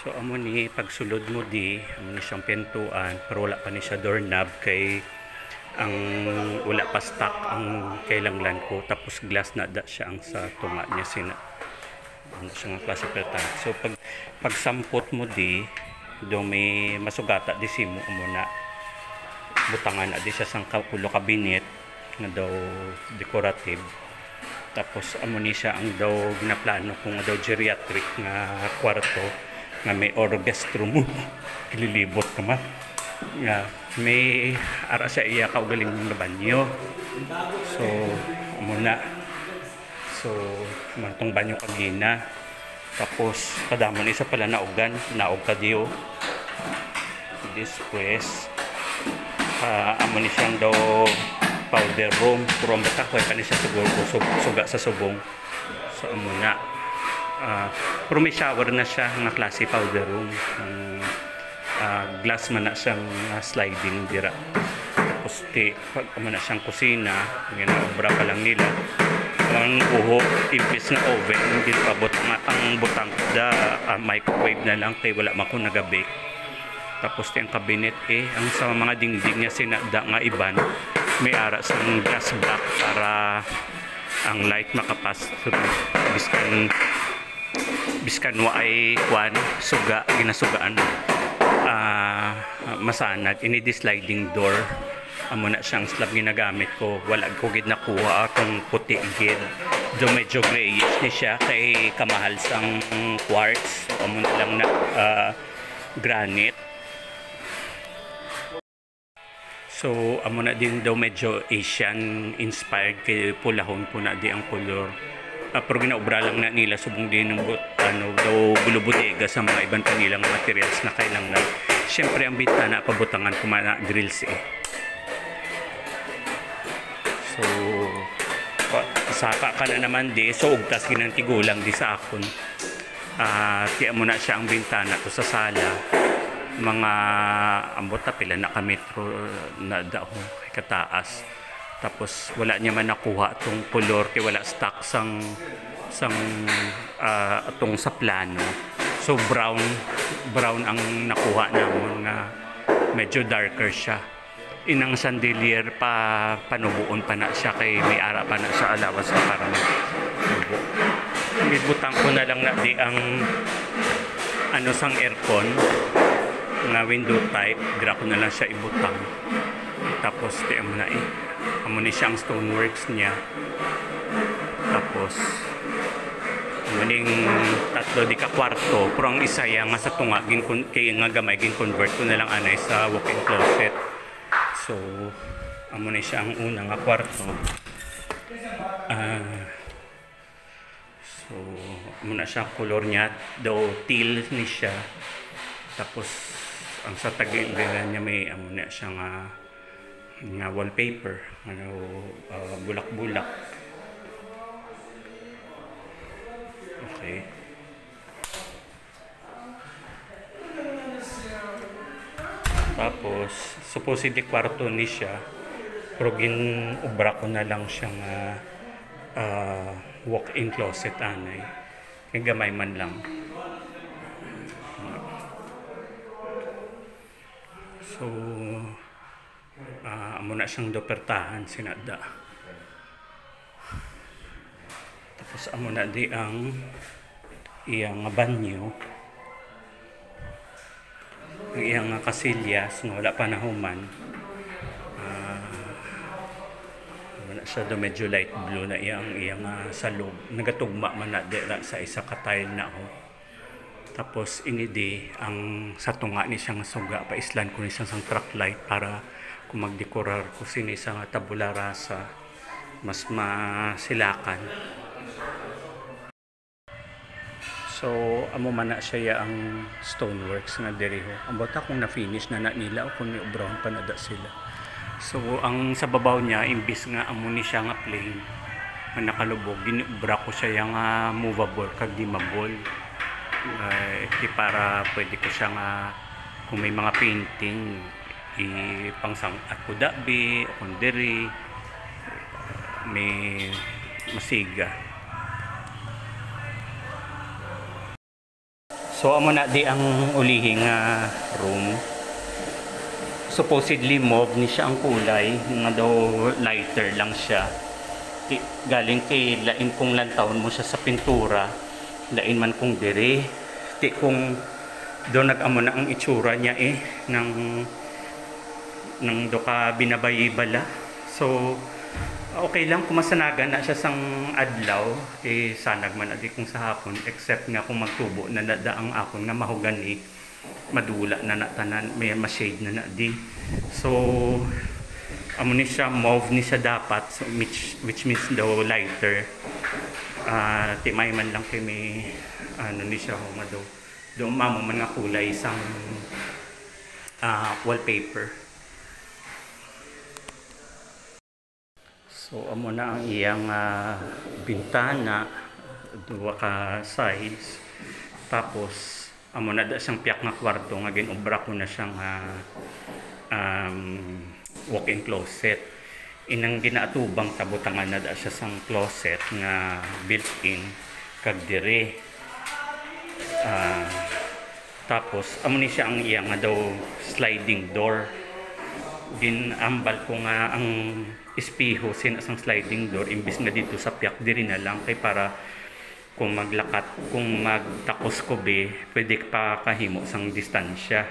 So amo ni pagsulod mo di, amo ni siyang pintuan, pero wala pa ni siya doorknob kay ang wala pa stock ang kailanglan ko tapos glass na da siya ang sa tunga niya sina. Ano siya nga klase peltan. So pag pagsampot mo di do may masugata di simo mo na butangan adi siya sang kulo kabinet nga daw decorative. Tapos amo ni siya ang daw ginaplano kung daw geriatric nga kwarto nga may orchestra mo ililibot naman nga may ara siya iya kaugaling ng banyo. So amo na so mantong banyo kagina tapos kadamon isa pala naugan. Naog ka diyo. Después uh, amo ni siyang daw powder room. Pero ang bata kaya kani siya siguro sug, suga sa subong. So amo na uh, pero may shower na siya nga klase powder room. Um, uh, glass man na siyang uh, sliding dira. Tapos ti pag amo na siyang kusina ginaobra pa lang nila. Ang uho impis na oven hindi pa butang ang butang da uh, microwave na lang kay wala man ko nagabake tapos yung cabinet eh ang sa mga dingding niya sinada nga iban may ara sa glass block para ang light makapass through. Biskan biskan wa ay kwan suga ginasugaan. Uh, masanag ini di sliding door. Amo na siyang slab ginagamit ko. Wala ko gid nakuha atong puti gid. Do medyo grayish ni siya kay kamahal sang quartz. Amo na lang na uh, granite. So, amo na din daw medyo Asian inspired kay pulahon po na di ang color. Uh, pero ginaobra lang na nila subong din ng ano, daw bulubodega sa mga ibang kanilang materials na kailangan. Siyempre, ang bitana pabutangan ko na grills eh. So, saka ka na naman di. So, ugtas ginantigulang di sa akon. Uh, tiya mo na siya ang bintana to sa sala mga ambot na pila na ka metro na daw kay kataas tapos wala niya man nakuha tong color kay wala stock sang sang uh, atong sa plano. So brown brown ang nakuha namon nga medyo darker siya. Inang sandelier pa panubuon pa na siya kay may ara pa na sa alawas na parang nubo butang ko na lang na di ang ano sang aircon nga window type dira ko na lang siya ibutang tapos di amo na eh. Amo ni siyang stoneworks niya. Tapos muning tatlo di ka kwarto pero ang isa ya nga sa tunga kay nga gamay gin convert ko na lang anay sa walk-in closet. So amo ni siya ang una nga kwarto. Uh, so amo na siya color niya daw teal ni siya. Tapos ang sa tagiliran niya may amo na siya nga nga wallpaper ano uh, bulak-bulak. Okay. Tapos supposedly kwarto ni siya pero ginubra ko na lang siyang uh, uh, walk-in closet anay. Kaya gamay man lang. So, uh, amo na siyang dopertahan sinada. Tapos amo na di ang iyang banyo. Ang iyang kasilyas nga wala pa nahuman. Uh, na siya do medyo light blue na iyang iyang uh, salog. Nagatugma man na di sa isa ka tile na ho. Tapos inidi ang sa tunga ni siyang suga pa islan ko ni siyang sang truck light para kung magdekorar ko sini sa tabula rasa mas masilakan. So amo man na siya ang stoneworks nga diri ho. Ang bata kung na-finish na na nila o kung brown pa na sila. So ang sa babaw niya imbis nga amo ni siya nga plain nga nakalubog ginubra ko siya nga movable kag di mabol uh, para pwede ko siyang uh, kung may mga painting ipangsang at kudabi o kundiri may masiga So amo na di ang ulihi nga room. Supposedly mauve ni siya ang kulay, nga daw lighter lang siya. Galing kay lain kung lantawon mo siya sa pintura, lain man kung dire. Ti kung doon nag-amo na ang itsura niya eh ng ng do ka binabay bala. So okay lang kung masanagan na siya sang adlaw. Eh sanag man adi kung sa hapon except nga kung magtubo na nada ang akon nga mahugan eh madula na natanan may ma-shade na na di. So amo ni siya mauve ni siya dapat so, which, which means daw lighter. Ah, timay man lang kay may ano ni siya huma daw daw mamo man nga kulay sang ah, wallpaper So amo na ang iyang ah, bintana duwa ka sides tapos amo na da siyang piyak nga kwarto nga ginobra ko na siyang ah, um, walk-in closet. Inang ginaatubang tabutangan na da siya sang closet nga built-in kag dire Ah, tapos amo ni siya ang iya nga daw sliding door ginambal ko nga ang espiho sin asang sliding door imbis nga dito sa piyak diri na lang kay para kung maglakat kung magtakos ko be pwede pa kahimo sang distansya